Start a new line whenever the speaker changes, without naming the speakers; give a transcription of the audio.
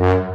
Bye.